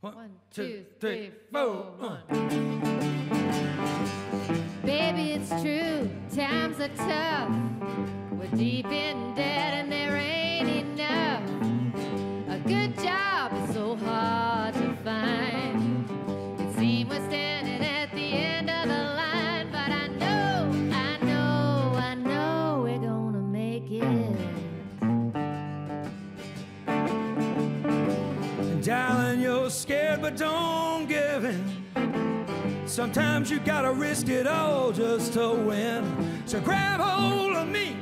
One, two, three, four. One. Baby, it's true, times are tough. We're deep in debt and there ain't enough. A good job is so hard to find. It seems we're standing at the end of the line, but I know, I know, I know we're gonna make it. Darling, but don't give in. Sometimes you gotta risk it all just to win. So grab hold of me,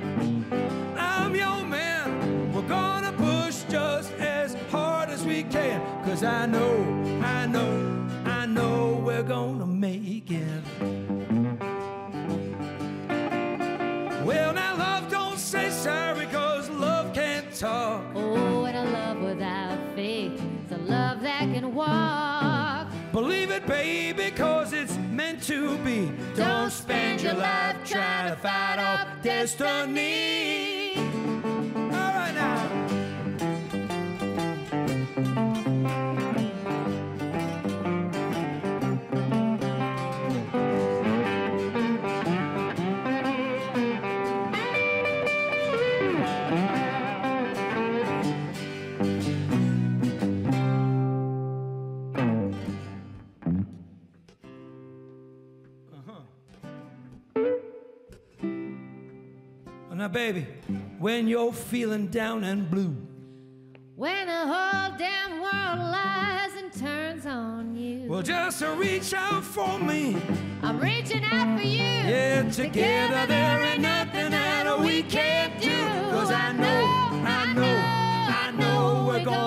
I'm your man. We're gonna push just as hard as we can. Cause I know, I know, I know we're gonna make it. Well, now, love, don't say sorry, cause love can't talk. Oh, and a love without faith is a love that can walk. Believe it, baby, cause it's meant to be. Don't spend your life trying to fight off destiny. Now, baby, when you're feeling down and blue, When the whole damn world lies and turns on you. well, just reach out for me. I'm reaching out for you. Yeah, together there ain't nothing that we can't do. Cause I know, I know, I know we're gonna